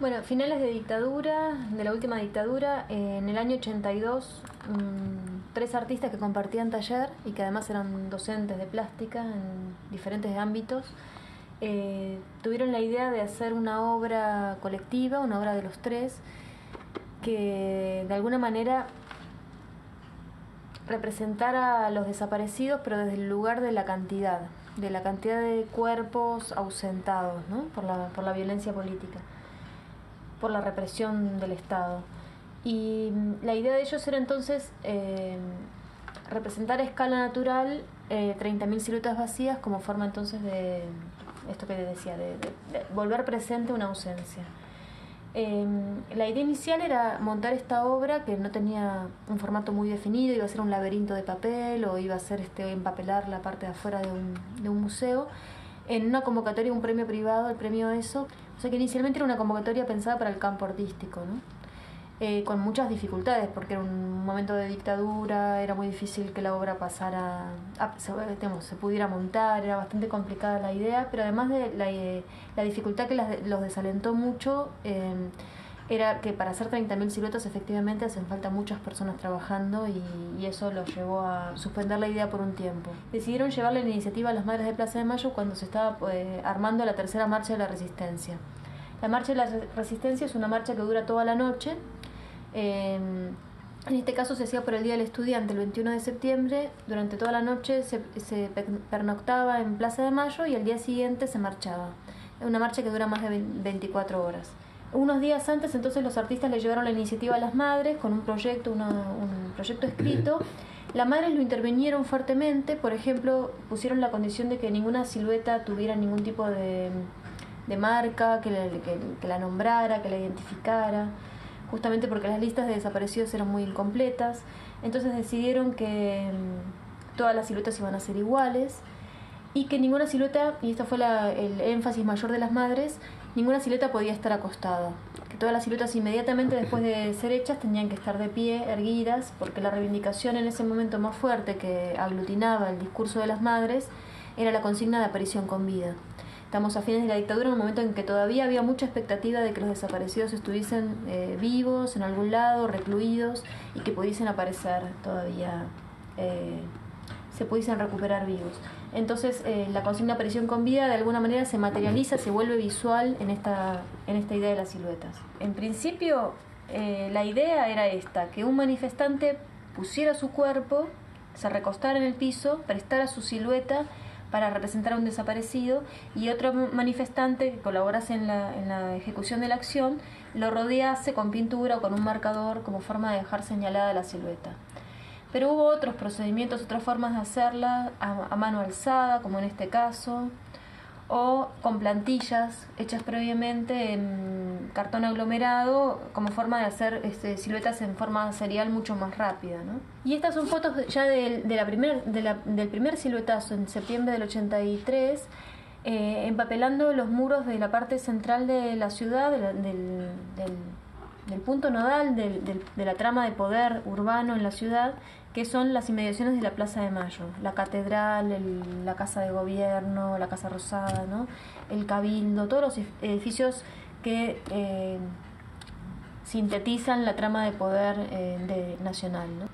Bueno, finales de dictadura, de la última dictadura, eh, en el año 82, mm, tres artistas que compartían taller y que además eran docentes de plástica en diferentes ámbitos, eh, tuvieron la idea de hacer una obra colectiva, una obra de los tres, que de alguna manera representara a los desaparecidos, pero desde el lugar de la cantidad, de la cantidad de cuerpos ausentados ¿no? por, la, por la violencia política por la represión del Estado. Y mm, la idea de ellos era entonces eh, representar a escala natural eh, 30.000 siluetas vacías como forma entonces de esto que decía, de, volver presente una ausencia. Em, la idea inicial era montar esta obra que no tenía un formato muy definido, iba a ser un laberinto de papel o iba a ser este, empapelar la parte de afuera de un, de un museo, en una convocatoria, un premio privado, el premio ESO, o sea que inicialmente era una convocatoria pensada para el campo artístico, ¿no? Eh, con muchas dificultades, porque era un momento de dictadura, era muy difícil que la obra pasara, a, se, se, pudiera montar, era bastante complicada la idea, pero además de la, eh, la dificultad que los desalentó mucho, eh, era que para hacer 30.000 siluetas efectivamente hacen falta muchas personas trabajando y, y, eso los llevó a suspender la idea por un tiempo. Decidieron llevarle la iniciativa a las Madres de Plaza de Mayo cuando se estaba eh, armando la tercera marcha de la Resistencia. La marcha de la Resistencia es una marcha que dura toda la noche. Eh, en este caso se hacía por el Día del Estudiante, el 21 de septiembre. Durante toda la noche se, se pernoctaba en Plaza de Mayo y el día siguiente se marchaba. Es una marcha que dura más de 24 horas. Unos días antes entonces los artistas le llevaron la iniciativa a las madres con un proyecto, una, un proyecto escrito. Las madres lo intervinieron fuertemente, por ejemplo, pusieron la condición de que ninguna silueta tuviera ningún tipo de, de marca, que, la, que, que la nombrara, que la identificara, justamente porque las listas de desaparecidos eran muy incompletas. Entonces decidieron que mm, todas las siluetas iban a ser iguales y que ninguna silueta, y esto fue la, el énfasis mayor de las madres, ninguna silueta podía estar acostada, que todas las siluetas inmediatamente después de ser hechas tenían que estar de pie, erguidas, porque la reivindicación en ese momento más fuerte que aglutinaba el discurso de las madres era la consigna de aparición con vida. Estamos a fines de la dictadura, en un momento en que todavía había mucha expectativa de que los desaparecidos estuviesen eh, vivos en algún lado, recluidos, y que pudiesen aparecer todavía, eh, se pudiesen recuperar vivos. Entonces eh, la consigna aparición con vida de alguna manera se materializa, se vuelve visual en esta, en esta idea de las siluetas. En principio eh, la idea era esta, que un manifestante pusiera su cuerpo, se recostara en el piso, prestara su silueta para representar a un desaparecido y otro manifestante que colaborase en la, ejecución de la acción lo rodease con pintura o con un marcador como forma de dejar señalada la silueta. Pero hubo otros procedimientos, otras formas de hacerla a, a, mano alzada, como en este caso, o con plantillas hechas previamente en cartón aglomerado como forma de hacer este, siluetas en forma serial mucho más rápida. ¿no? Y estas son fotos ya de, de la primer, de la, del primer siluetazo en septiembre del 83. Eh, empapelando los muros de la parte central de la ciudad, de la, del, del, del, punto nodal del, de la trama de poder urbano en la ciudad, que son las inmediaciones de la Plaza de Mayo, la catedral, el, la casa de gobierno, la casa rosada, ¿no? el cabildo, todos los edificios que eh, sintetizan la trama de poder eh, de, nacional. ¿no?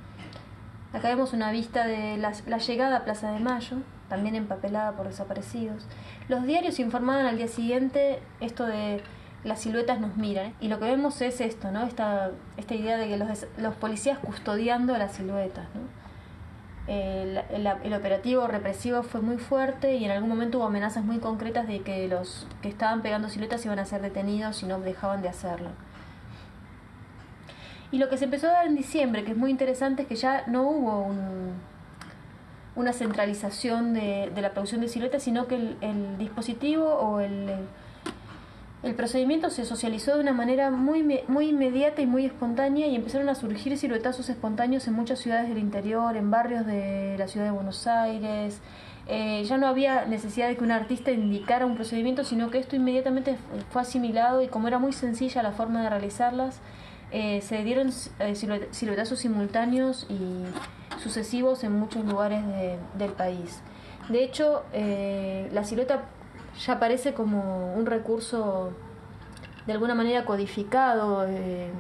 Acá vemos una vista de la, la, llegada a Plaza de Mayo, también empapelada por desaparecidos. Los diarios informaban al día siguiente esto de las siluetas nos miran. Y lo que vemos es esto, ¿no? Esta, esta idea de que los, los policías custodiando las siluetas, ¿no? El, el, el, operativo represivo fue muy fuerte y en algún momento hubo amenazas muy concretas de que los que estaban pegando siluetas iban a ser detenidos si no dejaban de hacerlo. Y lo que se empezó a dar en diciembre, que es muy interesante, es que ya no hubo un, una centralización de, de, la producción de siluetas, sino que el dispositivo o el, el procedimiento se socializó de una manera muy, muy inmediata y muy espontánea y empezaron a surgir siluetazos espontáneos en muchas ciudades del interior, en barrios de la ciudad de Buenos Aires. Eh, ya no había necesidad de que un artista indicara un procedimiento, sino que esto inmediatamente fue asimilado y como era muy sencilla la forma de realizarlas, eh, se dieron eh, siluetazos simultáneos y sucesivos en muchos lugares de, del país. De hecho, la silueta ya aparece como un recurso de alguna manera codificado eh,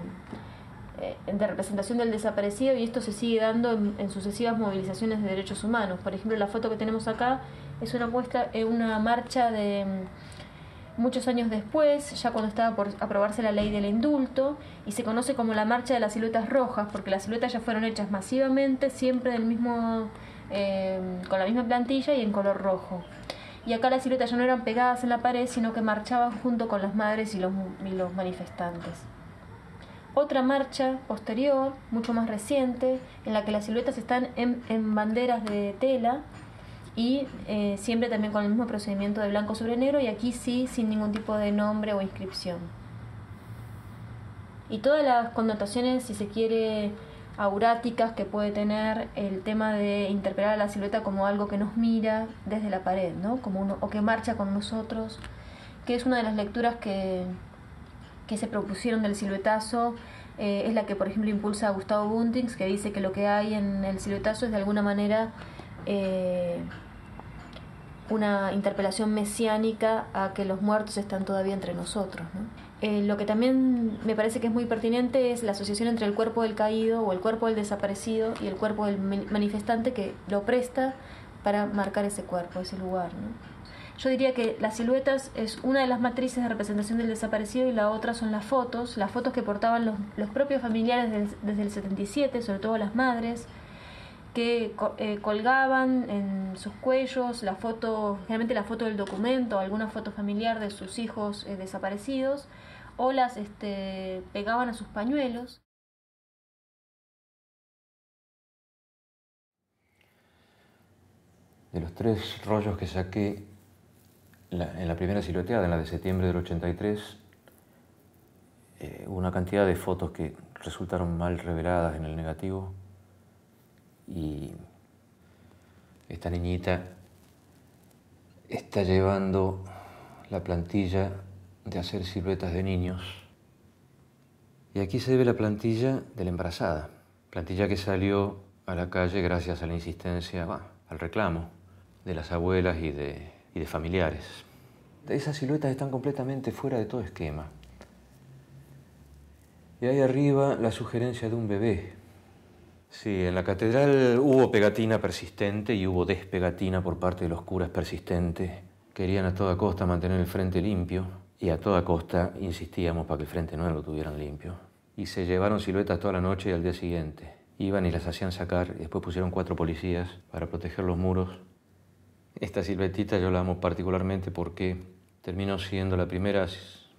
eh, de representación del desaparecido y esto se sigue dando en, sucesivas movilizaciones de derechos humanos. Por ejemplo, la foto que tenemos acá es una muestra, en una marcha de mm, muchos años después, ya cuando estaba por aprobarse la ley del indulto, y se conoce como la marcha de las siluetas rojas, porque las siluetas ya fueron hechas masivamente, siempre del mismo, eh, con la misma plantilla y en color rojo. Y acá las siluetas ya no eran pegadas en la pared, sino que marchaban junto con las madres y los, y los manifestantes. Otra marcha posterior, mucho más reciente, en la que las siluetas están en, banderas de tela y eh, siempre también con el mismo procedimiento de blanco sobre negro y aquí sí sin ningún tipo de nombre o inscripción. Y todas las connotaciones, si se quiere, auráticas que puede tener el tema de interpretar a la silueta como algo que nos mira desde la pared, ¿no? Como uno, o que marcha con nosotros, que es una de las lecturas que, que se propusieron del siluetazo eh, es la que, por ejemplo, impulsa a Gustavo Buntings, que dice que lo que hay en el siluetazo es de alguna manera eh, una interpelación mesiánica a que los muertos están todavía entre nosotros. Eh, lo que también me parece que es muy pertinente es la asociación entre el cuerpo del caído o el cuerpo del desaparecido y el cuerpo del manifestante que lo presta para marcar ese cuerpo, ese lugar. ¿no? Yo diría que las siluetas es una de las matrices de representación del desaparecido y la otra son las fotos, las fotos que portaban los, los propios familiares desde el 77, sobre todo las madres, que eh, colgaban en sus cuellos la foto, generalmente la foto del documento, alguna foto familiar de sus hijos eh, desaparecidos, o las este, pegaban a sus pañuelos. De los tres rollos que saqué, en la primera silueteada, en la de septiembre del 83, eh, una cantidad de fotos que resultaron mal reveladas en el negativo y esta niñita está llevando la plantilla de hacer siluetas de niños. Y aquí se ve la plantilla de la embarazada, plantilla que salió a la calle gracias a la insistencia, al reclamo de las abuelas y de y de familiares. Esas siluetas están completamente fuera de todo esquema. Y ahí arriba la sugerencia de un bebé. Sí, en la catedral hubo pegatina persistente y hubo despegatina por parte de los curas persistentes. Querían a toda costa mantener el frente limpio y a toda costa insistíamos para que el frente no lo tuvieran limpio. Y se llevaron siluetas toda la noche y al día siguiente. Iban y las hacían sacar y después pusieron cuatro policías para proteger los muros esta siluetita yo la amo particularmente porque terminó siendo la primera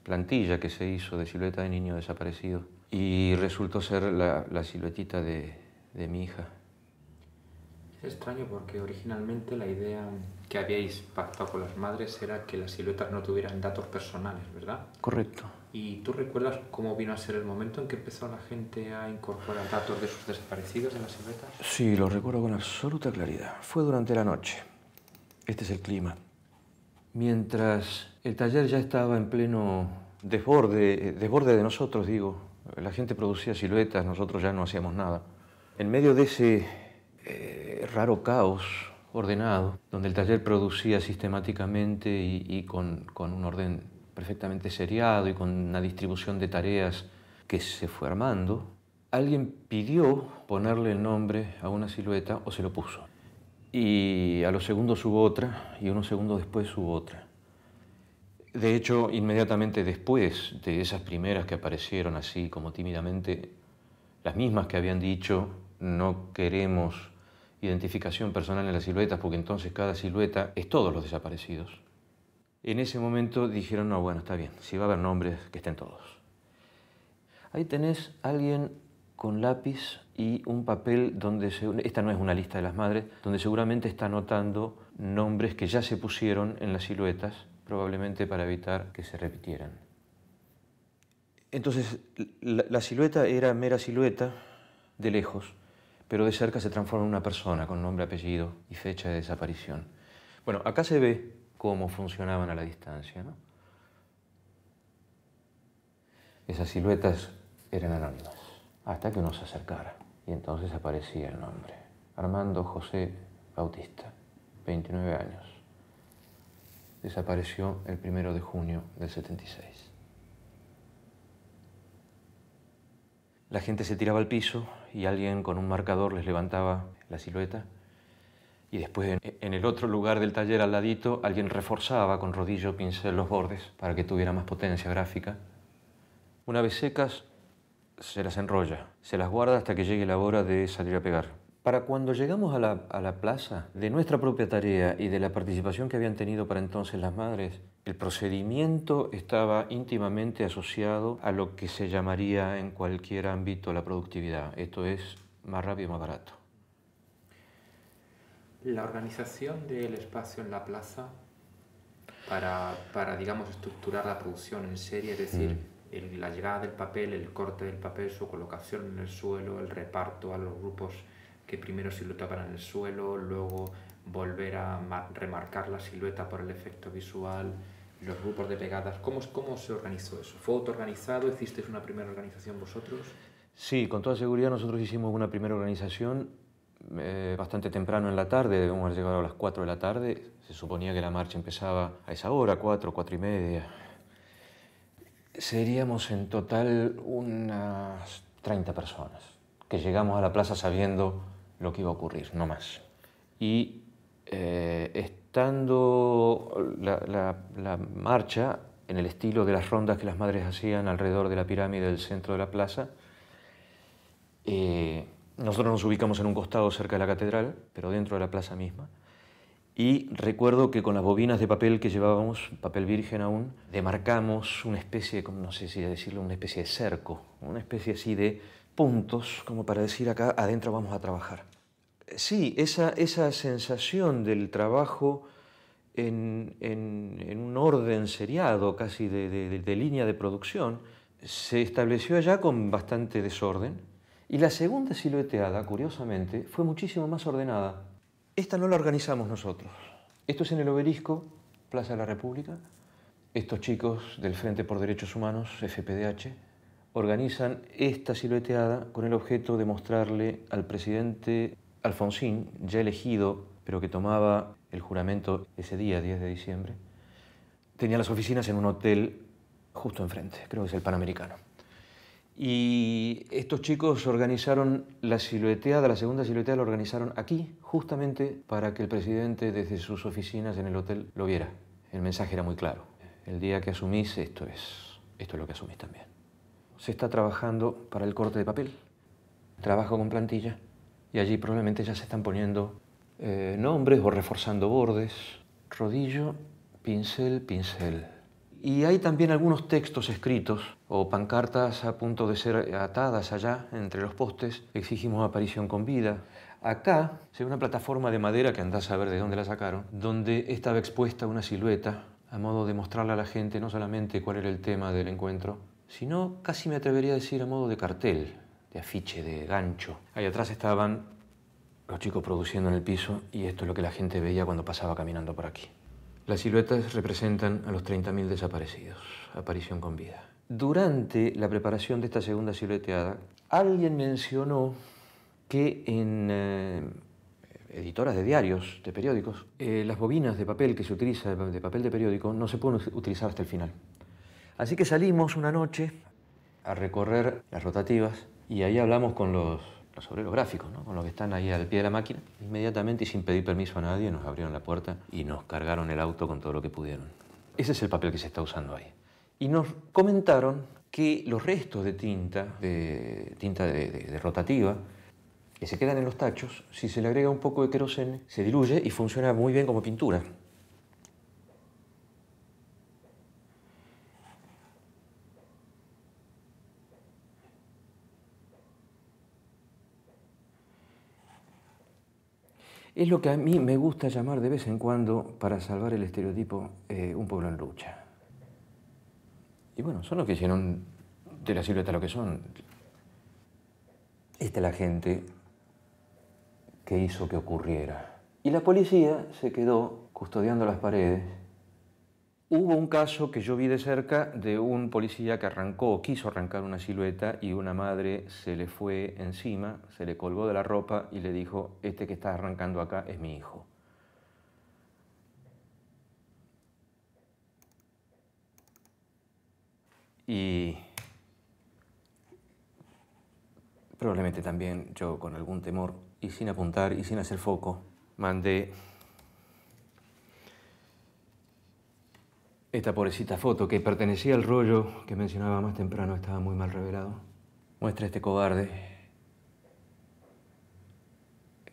plantilla que se hizo de silueta de niño desaparecido y resultó ser la, la siluetita de, de mi hija. Es extraño porque originalmente la idea que habíais pactado con las madres era que las siluetas no tuvieran datos personales, ¿verdad? Correcto. ¿Y tú recuerdas cómo vino a ser el momento en que empezó la gente a incorporar datos de sus desaparecidos en las siluetas? Sí, lo recuerdo con absoluta claridad. Fue durante la noche. Este es el clima. Mientras el taller ya estaba en pleno desborde, desborde de nosotros, digo, la gente producía siluetas, nosotros ya no hacíamos nada. En medio de ese eh, raro caos ordenado, donde el taller producía sistemáticamente y, con, con, un orden perfectamente seriado y con una distribución de tareas que se fue armando, alguien pidió ponerle el nombre a una silueta o se lo puso y a los segundos hubo otra y unos segundos después hubo otra. De hecho, inmediatamente después de esas primeras que aparecieron así como tímidamente, las mismas que habían dicho no queremos identificación personal en las siluetas porque entonces cada silueta es todos los desaparecidos. En ese momento dijeron, no, bueno, está bien, si va a haber nombres, que estén todos. Ahí tenés a alguien con lápiz y un papel donde, esta no es una lista de las madres, donde seguramente está anotando nombres que ya se pusieron en las siluetas, probablemente para evitar que se repitieran. Entonces, la, silueta era mera silueta de lejos, pero de cerca se transforma en una persona con nombre, apellido y fecha de desaparición. Bueno, acá se ve cómo funcionaban a la distancia. Esas siluetas eran anónimas hasta que uno se acercara. Y entonces aparecía el nombre. Armando José Bautista, 29 años. Desapareció el primero de junio del 76. La gente se tiraba al piso y alguien con un marcador les levantaba la silueta. Y después en el otro lugar del taller al ladito alguien reforzaba con rodillo pincel los bordes para que tuviera más potencia gráfica. Una vez secas se las enrolla, se las guarda hasta que llegue la hora de salir a pegar. Para cuando llegamos a la, a la, plaza, de nuestra propia tarea y de la participación que habían tenido para entonces las madres, el procedimiento estaba íntimamente asociado a lo que se llamaría en cualquier ámbito la productividad, esto es más rápido y más barato. La organización del espacio en la plaza para, para digamos, estructurar la producción en serie, es decir, mm la llegada del papel, el corte del papel, su colocación en el suelo, el reparto a los grupos que primero siluetaban en el suelo, luego volver a remarcar la silueta por el efecto visual, los grupos de pegadas. ¿Cómo, cómo se organizó eso? ¿Fue autoorganizado? ¿Hicisteis una primera organización vosotros? Sí, con toda seguridad nosotros hicimos una primera organización eh, bastante temprano en la tarde, debemos haber llegado a las 4 de la tarde. Se suponía que la marcha empezaba a esa hora, 4, 4 y media, Seríamos en total unas 30 personas que llegamos a la plaza sabiendo lo que iba a ocurrir, no más. Y eh, estando la, marcha en el estilo de las rondas que las madres hacían alrededor de la pirámide del centro de la plaza, eh, nosotros nos ubicamos en un costado cerca de la catedral, pero dentro de la plaza misma. Y recuerdo que con las bobinas de papel que llevábamos, papel virgen aún, demarcamos una especie, no sé si decirlo, una especie de cerco, una especie así de puntos, como para decir acá adentro vamos a trabajar. Sí, esa, esa sensación del trabajo en, en, un orden seriado, casi de, de, de línea de producción, se estableció allá con bastante desorden. Y la segunda silueteada, curiosamente, fue muchísimo más ordenada esta no la organizamos nosotros. Esto es en el obelisco, Plaza de la República. Estos chicos del Frente por Derechos Humanos, FPDH, organizan esta silueteada con el objeto de mostrarle al presidente Alfonsín, ya elegido, pero que tomaba el juramento ese día, 10 de diciembre, tenía las oficinas en un hotel justo enfrente, creo que es el Panamericano. Y estos chicos organizaron la silueteada, la segunda silueteada la organizaron aquí, justamente para que el presidente desde sus oficinas en el hotel lo viera. El mensaje era muy claro. El día que asumís, esto es, esto es lo que asumís también. Se está trabajando para el corte de papel. Trabajo con plantilla y allí probablemente ya se están poniendo eh, nombres o reforzando bordes. Rodillo, pincel, pincel. Y hay también algunos textos escritos o pancartas a punto de ser atadas allá entre los postes. Exigimos aparición con vida. Acá se ve una plataforma de madera que andás a ver de dónde la sacaron, donde estaba expuesta una silueta a modo de mostrarle a la gente no solamente cuál era el tema del encuentro, sino casi me atrevería a decir a modo de cartel, de afiche, de gancho. Ahí atrás estaban los chicos produciendo en el piso y esto es lo que la gente veía cuando pasaba caminando por aquí. Las siluetas representan a los 30.000 desaparecidos, aparición con vida. Durante la preparación de esta segunda silueteada, alguien mencionó que en eh, editoras de diarios, de periódicos, eh, las bobinas de papel que se utiliza, de papel de periódico, no se pueden utilizar hasta el final. Así que salimos una noche a recorrer las rotativas y ahí hablamos con los los obreros gráficos, ¿no? con los que están ahí al pie de la máquina. Inmediatamente y sin pedir permiso a nadie nos abrieron la puerta y nos cargaron el auto con todo lo que pudieron. Ese es el papel que se está usando ahí. Y nos comentaron que los restos de tinta, de tinta de, rotativa, que se quedan en los tachos, si se le agrega un poco de querosene, se diluye y funciona muy bien como pintura. Es lo que a mí me gusta llamar de vez en cuando, para salvar el estereotipo, eh, un pueblo en lucha. Y bueno, son los que hicieron de la silueta lo que son. Esta es la gente que hizo que ocurriera. Y la policía se quedó custodiando las paredes Hubo un caso que yo vi de cerca de un policía que arrancó, quiso arrancar una silueta y una madre se le fue encima, se le colgó de la ropa y le dijo, este que está arrancando acá es mi hijo. Y probablemente también yo con algún temor y sin apuntar y sin hacer foco, mandé esta pobrecita foto que pertenecía al rollo que mencionaba más temprano, estaba muy mal revelado. Muestra este cobarde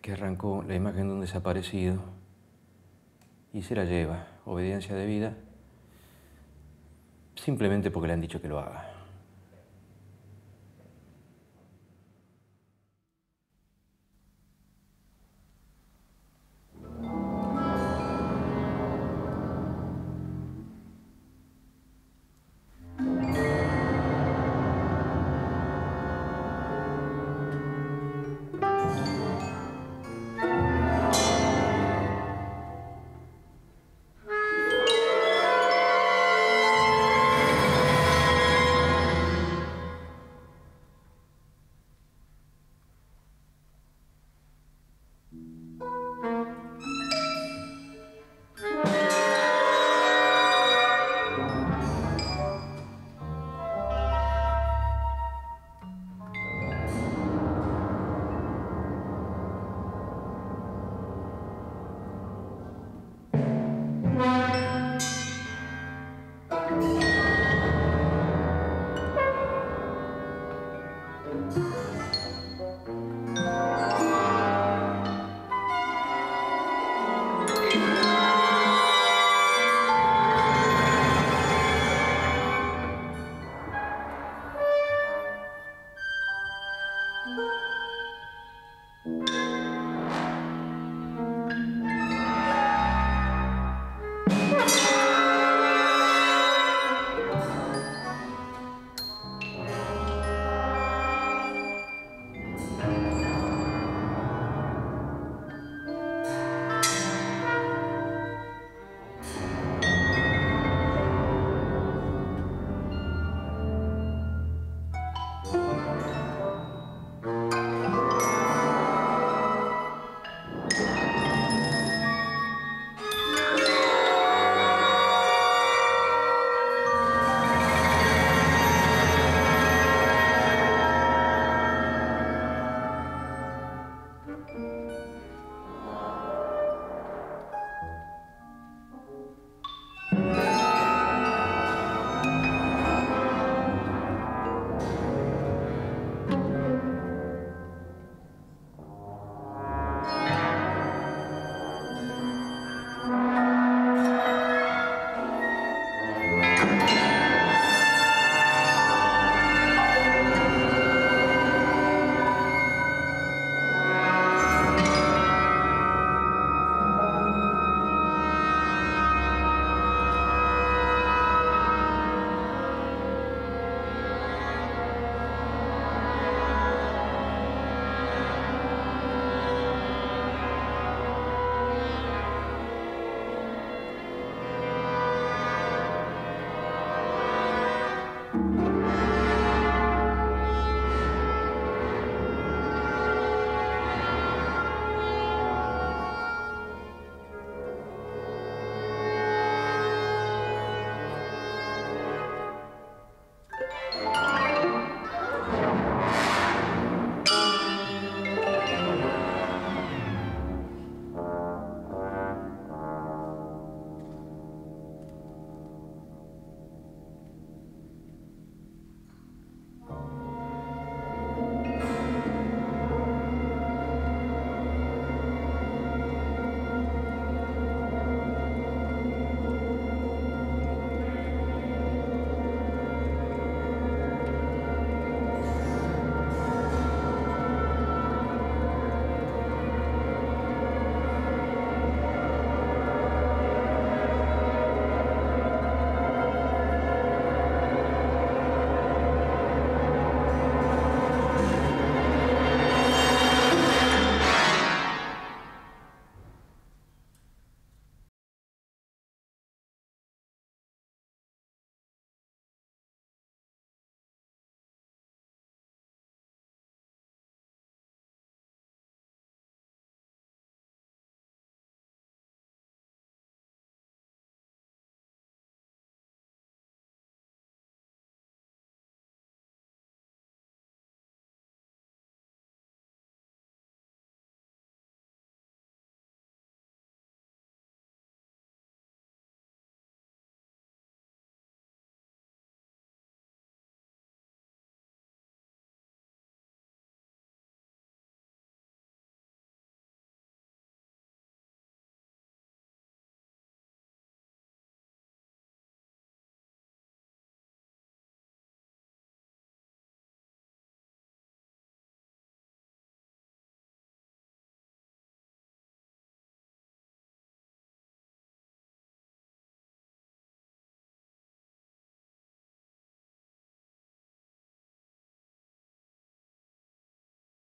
que arrancó la imagen de un desaparecido y se la lleva, obediencia de vida, simplemente porque le han dicho que lo haga.